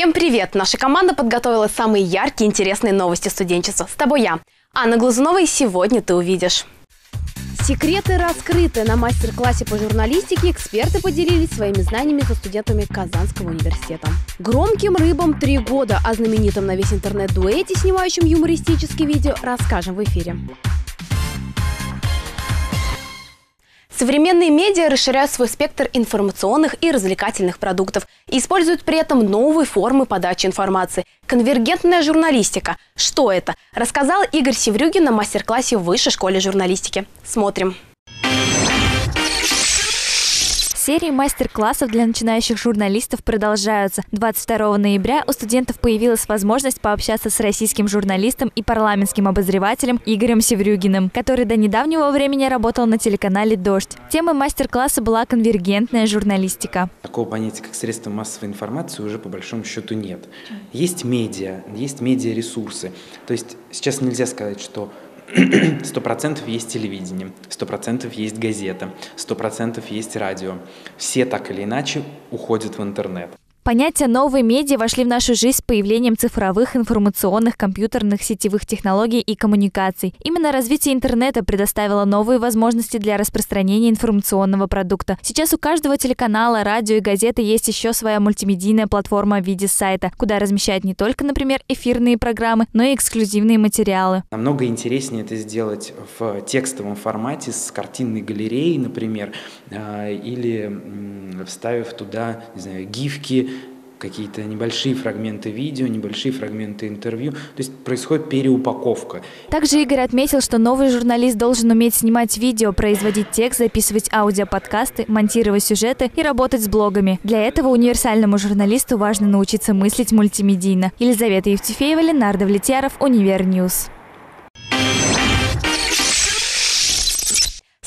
Всем привет! Наша команда подготовила самые яркие и интересные новости студенчества. С тобой я, Анна Глазунова, и сегодня ты увидишь. Секреты раскрыты. На мастер-классе по журналистике эксперты поделились своими знаниями со студентами Казанского университета. Громким рыбам три года, о знаменитом на весь интернет дуэте, снимающем юмористические видео, расскажем в эфире. Современные медиа расширяют свой спектр информационных и развлекательных продуктов и используют при этом новые формы подачи информации. Конвергентная журналистика. Что это? Рассказал Игорь Севрюгин на мастер-классе в Высшей школе журналистики. Смотрим. Серии мастер-классов для начинающих журналистов продолжаются. 22 ноября у студентов появилась возможность пообщаться с российским журналистом и парламентским обозревателем Игорем Севрюгиным, который до недавнего времени работал на телеканале «Дождь». Темой мастер-класса была конвергентная журналистика. Такого понятия, как средство массовой информации, уже по большому счету нет. Есть медиа, есть медиаресурсы. То есть сейчас нельзя сказать, что Сто процентов есть телевидение, сто процентов есть газета, сто процентов есть радио. Все так или иначе уходят в интернет. Понятия новые медиа вошли в нашу жизнь с появлением цифровых, информационных, компьютерных, сетевых технологий и коммуникаций. Именно развитие интернета предоставило новые возможности для распространения информационного продукта. Сейчас у каждого телеканала, радио и газеты есть еще своя мультимедийная платформа в виде сайта, куда размещают не только, например, эфирные программы, но и эксклюзивные материалы. Намного интереснее это сделать в текстовом формате с картинной галереей, например, а, или вставив туда, не знаю, гифки, какие-то небольшие фрагменты видео, небольшие фрагменты интервью. То есть происходит переупаковка. Также Игорь отметил, что новый журналист должен уметь снимать видео, производить текст, записывать аудиоподкасты, монтировать сюжеты и работать с блогами. Для этого универсальному журналисту важно научиться мыслить мультимедийно. Елизавета Евтефеева, Ленар Давлетьяров, UniverNews.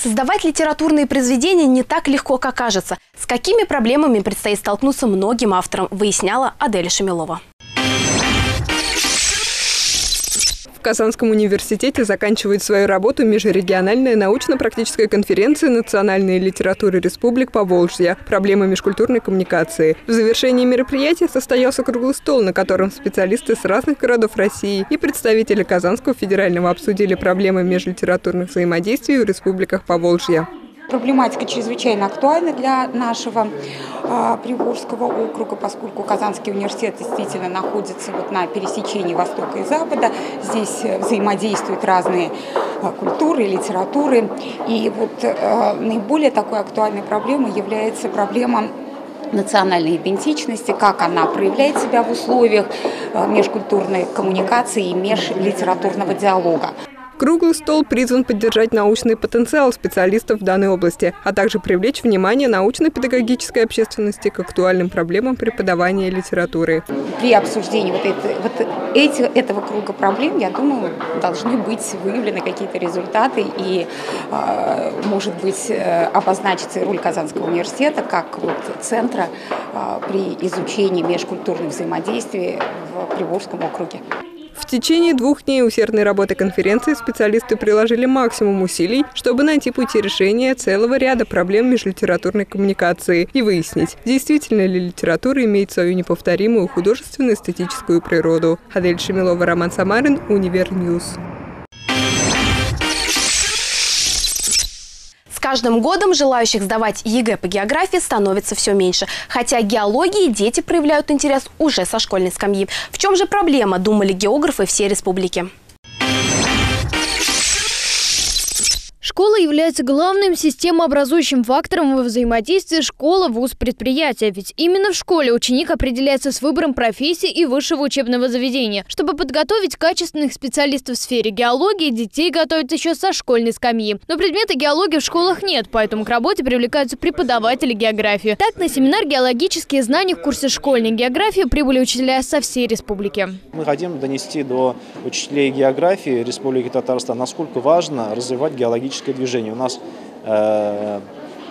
Создавать литературные произведения не так легко, как кажется. С какими проблемами предстоит столкнуться многим авторам, выясняла Адель Шамилова. Казанском университете заканчивает свою работу межрегиональная научно-практическая конференция национальной литературы республик Поволжья «Проблемы межкультурной коммуникации». В завершении мероприятия состоялся круглый стол, на котором специалисты с разных городов России и представители Казанского федерального обсудили проблемы межлитературных взаимодействий в республиках Поволжья. Проблематика чрезвычайно актуальна для нашего э, Приволжского округа, поскольку Казанский университет действительно находится вот на пересечении Востока и Запада. Здесь э, взаимодействуют разные э, культуры, литературы. И вот э, наиболее такой актуальной проблемой является проблема национальной идентичности, как она проявляет себя в условиях межкультурной коммуникации и межлитературного диалога. Круглый стол призван поддержать научный потенциал специалистов в данной области, а также привлечь внимание научно-педагогической общественности к актуальным проблемам преподавания литературы. При обсуждении вот, это, вот эти, этого круга проблем, я думаю, должны быть выявлены какие-то результаты и, а, может быть, э, обозначится роль Казанского университета как вот центра а, при изучении межкультурных взаимодействий в Приволжском округе. В течение двух дней усердной работы конференции специалисты приложили максимум усилий, чтобы найти пути решения целого ряда проблем межлитературной коммуникации и выяснить, действительно ли литература имеет свою неповторимую художественную эстетическую природу. Адель Шемилова, Роман Самарин, UniverNews. Каждым годом желающих сдавать ЕГЭ по географии становится все меньше. Хотя геологии дети проявляют интерес уже со школьной скамьи. В чем же проблема, думали географы всей республики. Школа является главным системообразующим фактором во взаимодействии школа, вуз, предприятия. Ведь именно в школе ученик определяется с выбором профессии и высшего учебного заведения. Чтобы подготовить качественных специалистов в сфере геологии, детей готовят еще со школьной скамьи. Но предмета геологии в школах нет, поэтому к работе привлекаются преподаватели географии. Так, на семинар «Геологические знания» в курсе школьной географии прибыли учителя со всей республики. Мы хотим донести до учителей географии Республики Татарстан, насколько важно развивать геологические экологическое движение. У нас э,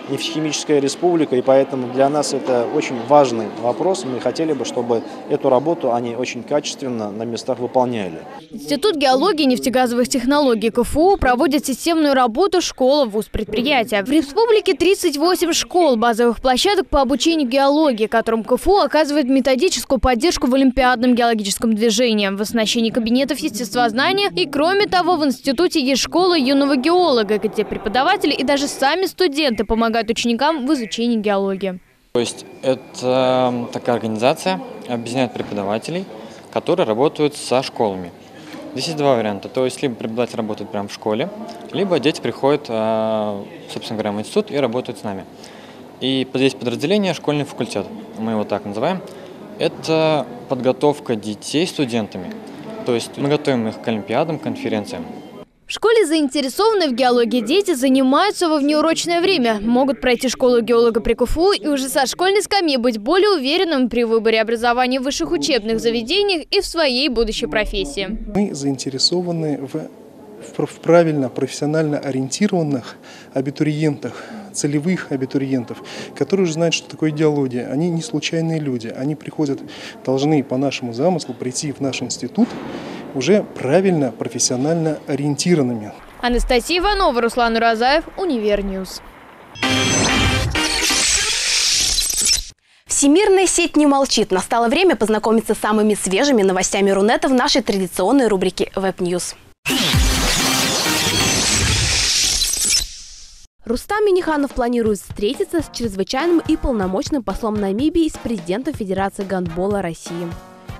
нефтехимическая республика, и поэтому для нас это очень важный вопрос. Мы хотели бы, чтобы эту работу они очень качественно на местах выполняли. Институт геологии и нефтегазовых технологий КФУ проводит системную работу школа вуз предприятия. В республике 38 школ базовых площадок по обучению геологии, которым КФУ оказывает методическую поддержку в олимпиадном геологическом движении, в оснащении кабинетов естествознания и, кроме того, в институте есть школа юного геолога, где преподаватели и даже сами студенты помогают ученикам в изучении геологии. То есть это такая организация, объединяет преподавателей, которые работают со школами. Здесь есть два варианта. То есть либо преподаватель работает прямо в школе, либо дети приходят, а, собственно говоря, в институт и работают с нами. И здесь подразделение «Школьный факультет», мы его так называем. Это подготовка детей студентами. То есть мы готовим их к олимпиадам, конференциям. В школе заинтересованные в геологии дети занимаются во внеурочное время, могут пройти школу геолога при КФУ и уже со школьной скамьи быть более уверенным при выборе образования в высших учебных заведениях и в своей будущей профессии. Мы заинтересованы в в правильно профессионально ориентированных абитуриентах, целевых абитуриентов, которые уже знают, что такое геология. Они не случайные люди. Они приходят, должны по нашему замыслу прийти в наш институт уже правильно профессионально ориентированными. Анастасия Иванова, Руслан Уразаев, UniverNews. Всемирная сеть не молчит. Настало время познакомиться с самыми свежими новостями Рунета в нашей традиционной рубрике News. Рустам Миниханов планирует встретиться с чрезвычайным и полномочным послом Намибии с президентом Федерации гандбола России.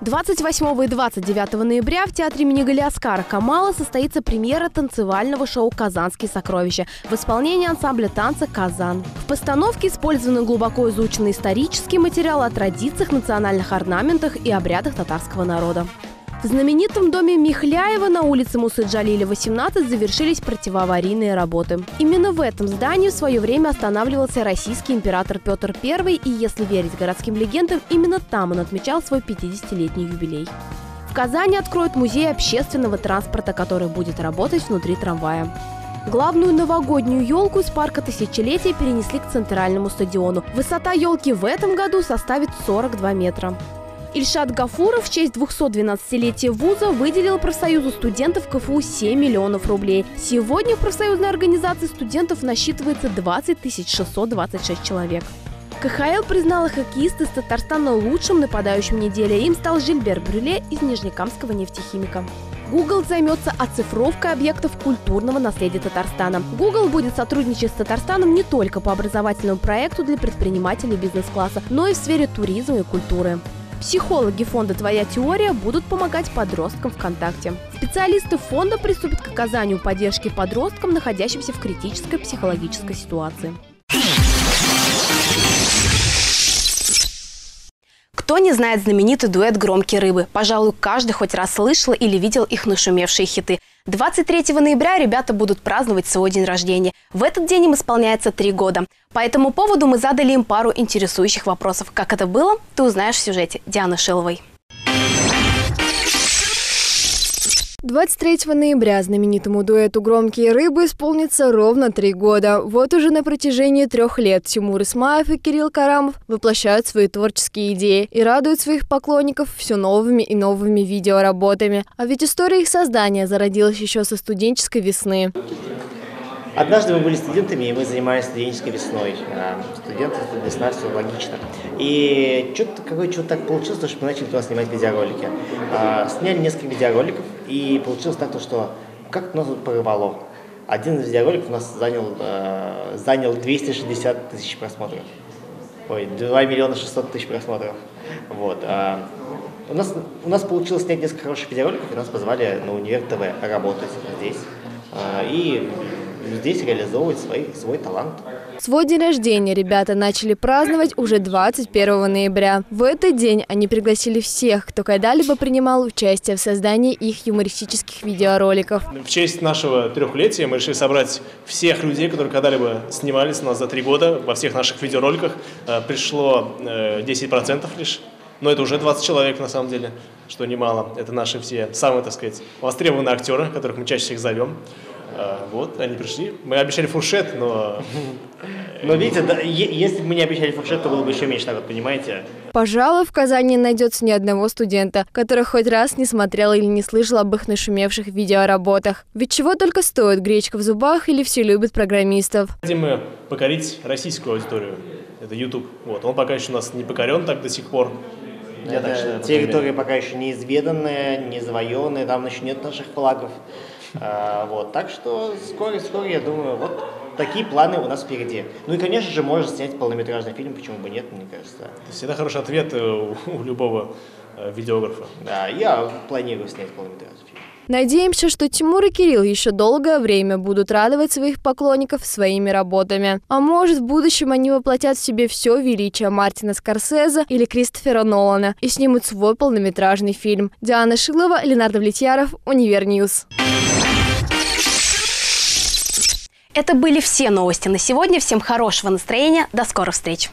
28 и 29 ноября в театре имени Галиаскара Камала состоится премьера танцевального шоу «Казанские сокровища» в исполнении ансамбля танца «Казан». В постановке использованы глубоко изученный исторический материал о традициях, национальных орнаментах и обрядах татарского народа. В знаменитом доме Михляева на улице Мусы Джалиля, 18 завершились противоаварийные работы. Именно в этом здании в свое время останавливался российский император Петр I, и, если верить городским легендам, именно там он отмечал свой 50-летний юбилей. В Казани откроют музей общественного транспорта, который будет работать внутри трамвая. Главную новогоднюю елку из парка Тысячелетия перенесли к центральному стадиону. Высота елки в этом году составит 42 метра. Ильшат Гафуров в честь 212-летия вуза выделил профсоюзу студентов КФУ 7 миллионов рублей. Сегодня в профсоюзной организации студентов насчитывается 20 626 человек. КХЛ признала хоккеиста из Татарстана лучшим нападающим недели. Им стал Жильбер Брюле из Нижнекамского нефтехимика. Google займется оцифровкой объектов культурного наследия Татарстана. Google будет сотрудничать с Татарстаном не только по образовательному проекту для предпринимателей бизнес-класса, но и в сфере туризма и культуры. Психологи фонда «Твоя теория» будут помогать подросткам ВКонтакте. Специалисты фонда приступят к оказанию поддержки подросткам, находящимся в критической психологической ситуации. Кто не знает знаменитый дуэт «Громкие рыбы»? Пожалуй, каждый хоть раз слышал или видел их нашумевшие хиты. 23 ноября ребята будут праздновать свой день рождения. В этот день им исполняется три года. По этому поводу мы задали им пару интересующих вопросов. Как это было, ты узнаешь в сюжете Дианы Шиловой. 23 ноября знаменитому дуэту «Громкие рыбы» исполнится ровно три года. Вот уже на протяжении трех лет Тимур Исмаев и Кирилл Карамов воплощают свои творческие идеи и радуют своих поклонников все новыми и новыми видеоработами. А ведь история их создания зародилась еще со студенческой весны. Однажды мы были студентами, и мы занимались студенческой весной. А, студенты, весна, все логично. И что-то какое то так получилось, что мы начали туда снимать видеоролики. А, сняли несколько видеороликов, и получилось так, что как нас тут порвало. Один из видеороликов у нас занял, э, занял 260 тысяч просмотров. Ой, 2 миллиона 600 тысяч просмотров. Вот. А, у нас, у нас получилось снять несколько хороших видеороликов, и нас позвали на Универ ТВ работать здесь. А, и здесь реализовывать свой, свой талант. Свой день рождения ребята начали праздновать уже 21 ноября. В этот день они пригласили всех, кто когда-либо принимал участие в создании их юмористических видеороликов. В честь нашего трехлетия мы решили собрать всех людей, которые когда-либо снимались у нас за три года во всех наших видеороликах. Э, пришло 10% э, лишь но это уже 20 человек на самом деле, что немало. Это наши все самые, так сказать, востребованные актеры, которых мы чаще всех зовем. А, вот, они пришли. Мы обещали фуршет, но... Но видите, да, если бы мы не обещали фуршет, то было бы еще меньше народ, понимаете? Пожалуй, в Казани найдется ни одного студента, который хоть раз не смотрел или не слышал об их нашумевших видеоработах. Ведь чего только стоит гречка в зубах или все любят программистов. Хотим мы покорить российскую аудиторию. Это YouTube. Вот. Он пока еще у нас не покорен так до сих пор. Я так считаю, территория пока еще неизведанная, не завоеванная, там еще нет наших флагов. А, вот, так что вскоре-вскоре, я думаю, вот такие планы у нас впереди. Ну и, конечно же, можно снять полнометражный фильм, почему бы нет, мне кажется. Это всегда хороший ответ у, у любого э, видеографа. Да, я планирую снять полнометражный фильм. Надеемся, что Тимур и Кирилл еще долгое время будут радовать своих поклонников своими работами. А может, в будущем они воплотят в себе все величие Мартина Скорсезе или Кристофера Нолана и снимут свой полнометражный фильм. Диана Шилова, Ленар Давлетьяров, UniverNews. Это были все новости на сегодня. Всем хорошего настроения. До скорых встреч.